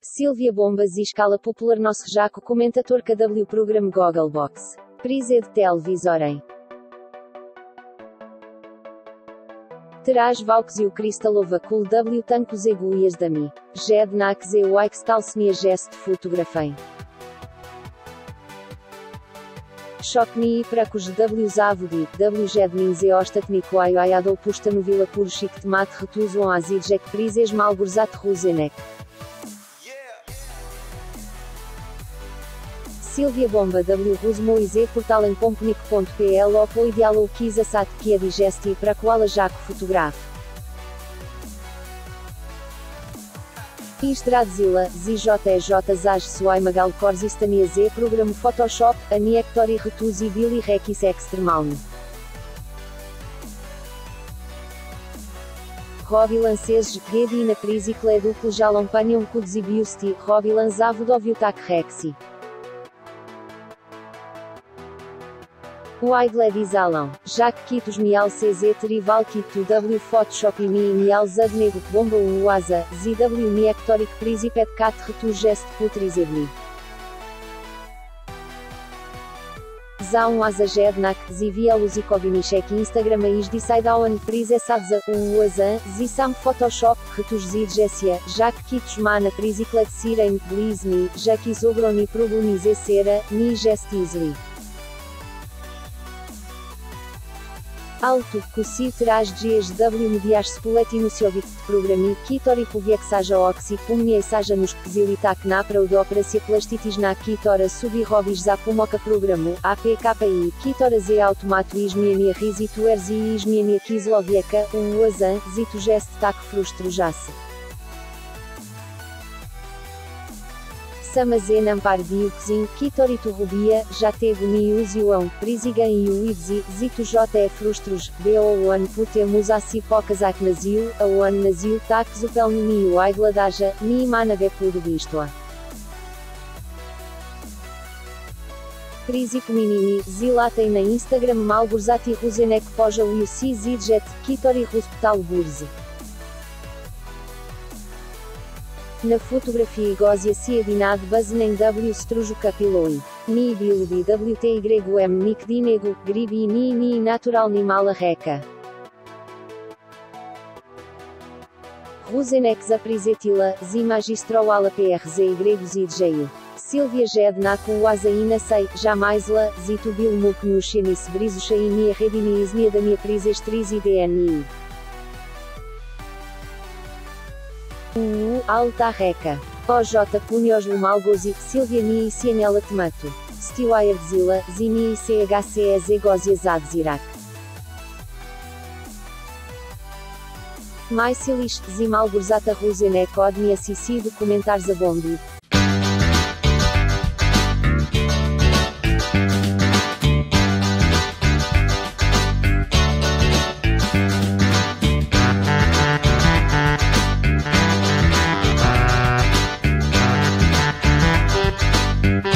Silvia Bombas e escala popular nosso jaco comentador KW Program Gogglebox. Prise de televisorem. Terás Valks e o Cristalova Cool W Tancos Eguias da Mi. Jed Nax e o Ixtalsnia Gest Fotografem. Chocni para cuj W Zavudi, W Jedmins e Ostatnico Ayadol Pusta no Vila Purchik Temate Retuzon Azid Jack Prises Malgurzat Ruzenek. Silvia Bomba W Rusmo e Z Portal em Componic.pl Opo Idealo Kisa Sat Kia Digesti para Koala Jaco Fotograf. Istradzilla, ZJJ Zaj Suai Magal Corzistania Z Programo Photoshop, Aniectori Retuzi Billy Requis Extremalno. Robilan Seses, Gedi na Prisi Cleduplo Jalon Panion Kudzibiusti, Robilan Zavudoviutak Rexi. Wigled Isalão, Jaque Quitos Mial CZ Terival Quito W Photoshop Mi Mial Zadnego Bomba Uasa, ZW Niectoric Pet Cat Retu Gest Putrizebli. Zaun Asa Jednak, Zivia Luzikovinichek Instagram Is Disaidawan Prize Sadza Uazan, Zisam Photoshop, Retus Zid Jessia, Jaque Quitos Mana Priziklet Siren, Blizmi, Jaquis Ogroni Problemize Cera, Ni Gest Easily. Alto, Kusi traz dias W medias spoletino siovit programi, kitori poviek saja oxi, pumnia e saja nos zilitak na praudoperacia plastitis na kitora subi robis za pumoka programo, APKI, kitora z automato ismiania risito erzi ismiania kislovieka, um uazan, zito gest tak frustro jasse. Samazen Pardiuxin, Kitorito Rubia, Jatego Niuziuão, Prisigan Iuidzi, Zito J. Frustros, Bo1 Putemos Acipocas Acnazio, Awan Nazio Taxupel Niu Aigladaja, Niimanabe Purubistoa. Prisico Minimi, Zilatem na Instagram Malburzati Ruzenek Poja Liusi Zidjet, Kitori Hospital Burze. Na fotografia Gózia Ciadinado Bazenem W Strujo Capiloi. Ni Bilubi WTYM Nick Dinego, Gribi Ni Ni Natural Nimala Reca. Ruzenex Aprisetila, Zi Magistroala PRZ Y Zidgeio. Silvia Ged Naku Wazaina Sei, Jamaisla, Zito Bilmuk Nuxenis Brizo Shaini Redini Isnia da minha Prisestriz e DNI. UU, Alta Reca. OJ Punhos Lumalgozi, Silvia Ni e Cianela Tomato. Stewire Zila, Zini e CHCE Zegózia Zadzirak. Maicilis, Zimal Burzata Ruzenek Odnia Sissi Documentar Zabombi, Mm-hmm.